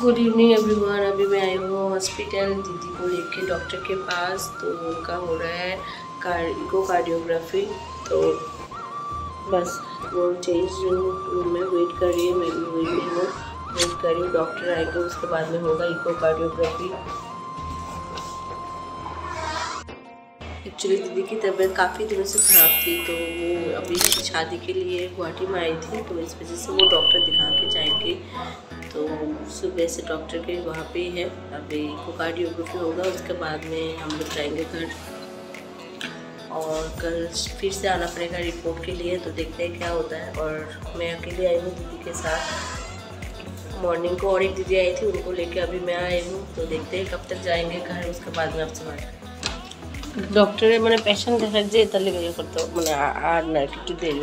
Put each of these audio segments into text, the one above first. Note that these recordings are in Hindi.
गुड इवनिंग एवरीवन अभी मैं आई हूँ हॉस्पिटल दीदी को लेके डॉक्टर के पास तो उनका हो रहा है इको कार्डियोग्राफी तो बस वो चेंज रूम में वेट कर रही है, मैं भी वेट में हूँ। वेट कर रही हूँ डॉक्टर आएँगे, उसके बाद में होगा इको कार्डियोग्राफी एक्चुअली दीदी की तबीयत काफ़ी दिनों से ख़राब थी तो वो अभी शादी के लिए गुवाहाटी में आई थी तो इस वजह से वो डॉक्टर दिखा के जाएँगे। तो सुबह से डॉक्टर के वहाँ पे ही अभी कोकार्डियोग्राफी होगा, उसके बाद में हम लोग जाएँगे घर। और कल फिर से आना पड़ेगा रिपोर्ट के लिए तो देखते हैं क्या होता है। और मैं अकेले आई हूँ दीदी के साथ। मॉर्निंग को और एक दीदी आई थी, उनको लेके अभी मैं आई हूँ तो देखते हैं कब तक जाएँगे घर, उसके बाद में आपसे बात करें ডক্টরের মানে পেশেন্ট দেখার যে তাহলে বেরিয়ে করতো মানে আর না একটু দেরি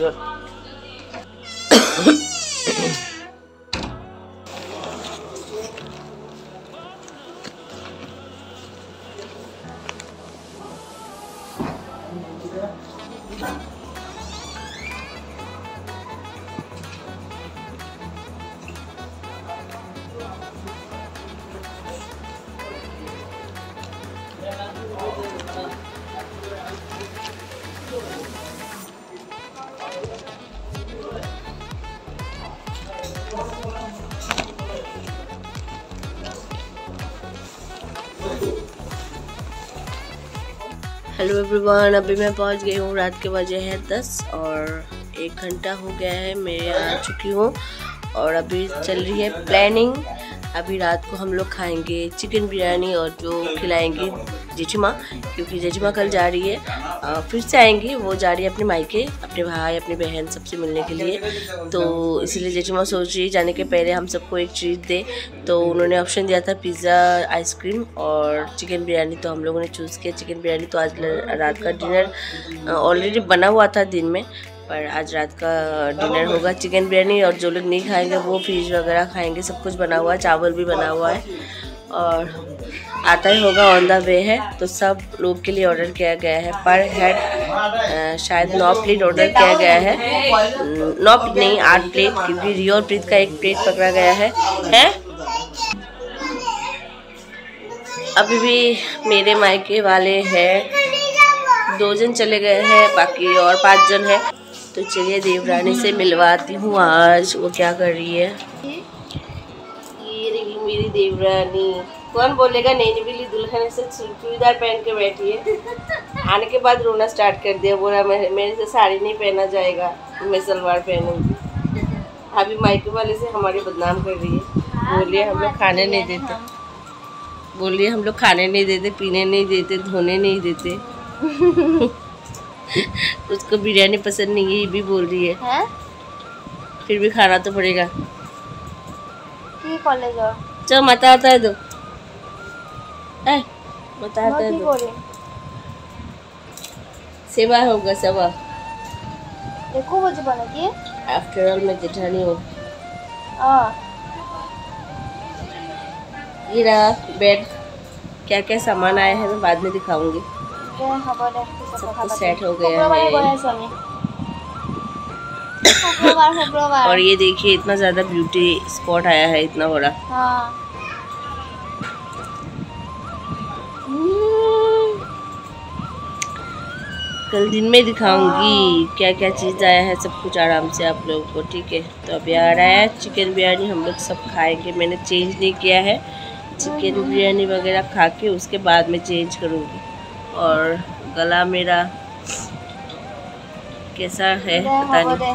हेलो एवरीवन अभी मैं पहुँच गई हूँ, रात के बजे हैं दस और एक घंटा हो गया है, मैं आ चुकी हूँ और अभी चल रही है प्लानिंग अभी रात को हम लोग खाएँगे चिकन बिरयानी और जो खिलाएँगी जेजिमा क्योंकि जेजिमा कल जा रही है। आ, फिर से आएँगी वो जा रही है अपने मायके अपने भाई अपनी बहन सबसे मिलने के लिए। तो इसीलिए जेजिमा सोच रही है जाने के पहले हम सबको एक चीज़ दे। तो उन्होंने ऑप्शन दिया था पिज़्ज़ा आइसक्रीम और चिकन बिरयानी। तो हम लोगों ने चूज़ किया चिकन बिरयानी। तो आज रात का डिनर ऑलरेडी बना हुआ था दिन में। पर आज रात का डिनर होगा, चिकन बिरयानी और जो लोग नहीं खाएँगे वो फ़िश वगैरह खाएँगे, सब कुछ बना हुआ है, चावल भी बना हुआ है। और आता ही होगा ऑन द वे है तो सब लोग के लिए ऑर्डर किया गया है। पर हेड शायद नौ प्लेट ऑर्डर किया गया है। नौ प्लेट नहीं, आठ प्लेट क्योंकि रियो प्रीत का एक प्लेट पकड़ा गया है। हैं? अभी भी मेरे मायके वाले हैं। दो जन चले गए हैं, बाकी और पाँच जन है। तो चलिए देवरानी से मिलवाती हूँ आज। वो क्या कर रही है? मेरी देवरानी। कौन बोलेगा नहीं निबिली दुल्हन से चूड़ीदार पहन के बैठी है? आने के बाद रोना स्टार्ट कर दिया। बोला मेरे से साड़ी नहीं पहना जाएगा मैं सलवार पहनूँगी। अभी मायके वाले से हमारी बदनाम कर रही है। बोलिए, हम लोग खाने नहीं देते। बोलिए, हम लोग खाने नहीं देते, पीने नहीं देते, धोने नहीं देते। उसको बिरयानी पसंद नहीं है ये भी बोल रही है, है? फिर भी खाना तो पड़ेगा। चल मत आता है दो बताते सेवा होगा सेवा। देखो मुझे बना दिए आफ्टर ऑल मैं जेठानी हूँ। ये रहा बेड क्या क्या सामान आया है मैं बाद में दिखाऊँगी। सब कुछ सेट हो गया है। और ये देखिए इतना ज़्यादा ब्यूटी स्पॉट आया है इतना बड़ा। हाँ। कल दिन में दिखाऊँगी क्या क्या चीज़ आया है सब कुछ आराम से आप लोगों को ठीक है? तो अभी आ रहा है चिकन बिरयानी हम लोग सब खाएँगे। मैंने चेंज नहीं किया है। चिकन बिरयानी वगैरह खा के उसके बाद में चेंज करूँगी। और गला मेरा कैसा है पता नहीं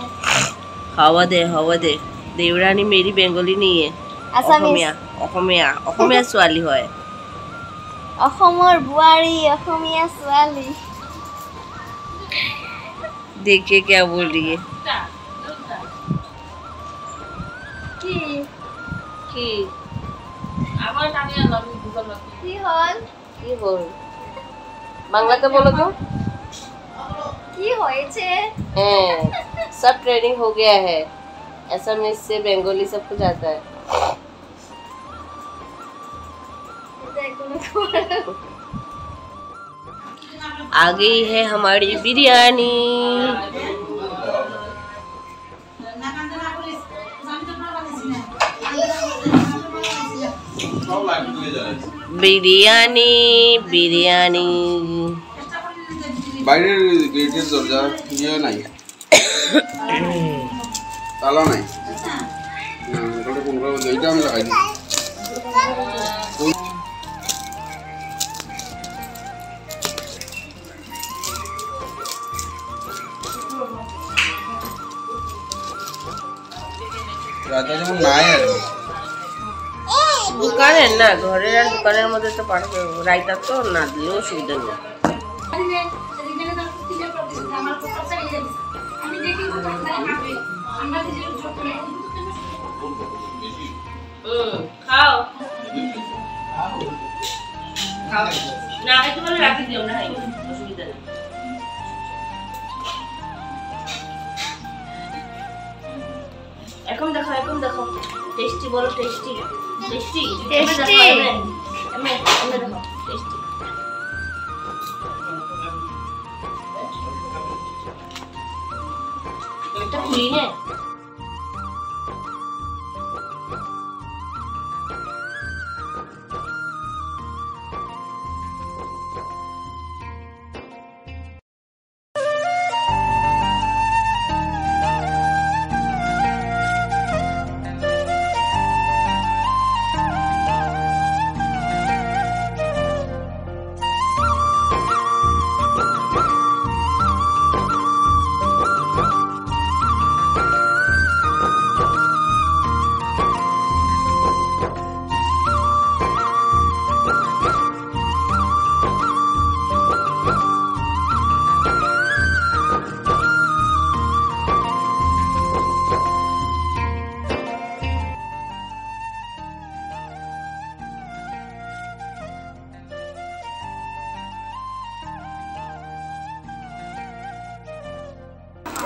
हवा दे हवा दे देवरानी मेरी बेंगोली नहीं है অসমীয়া অসমীয়া অসমীয়া ছোৱালী হয় অসমৰ বোৱাৰী অসমীয়া ছোৱালী देखिए क्या बोल रही है বাংলাতে বলো তো। কি হয়েছে? হ্যাঁ সব ট্রেনিং হয়ে गया है असम से बंगाली सब कुछ आता है आ गई है हमारी बिरयानी বিরিয়ানি বিরিয়ানি বাইরের গেটের দরজা ইয়ে নাই তালা নাই হুম, ওটা কোন করে এইটা আমি লাগাই দিই রাজা যেমন নাই আর কি। দোকানের না ঘরের আর দোকানের মধ্যে তো রাইতা তো না দিলেও অসুবিধা নেই। হুম, टेस्टी बोलो टेस्टी टेस्टी टेस्टी मैं मैं टेस्टी तो खुली है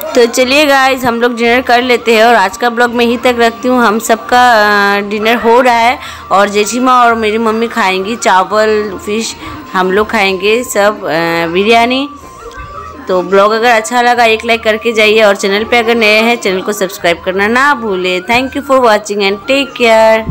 तो चलिए गाइस हम लोग डिनर कर लेते हैं और आज का ब्लॉग मैं ही तक रखती हूँ। हम सबका डिनर हो रहा है और जेठीमा और मेरी मम्मी खाएँगी चावल फ़िश हम लोग खाएँगे सब बिरयानी। तो ब्लॉग अगर अच्छा लगा, एक लाइक करके जाइए और चैनल पे अगर नए हैं चैनल को सब्सक्राइब करना ना भूले। Thank you for watching and take care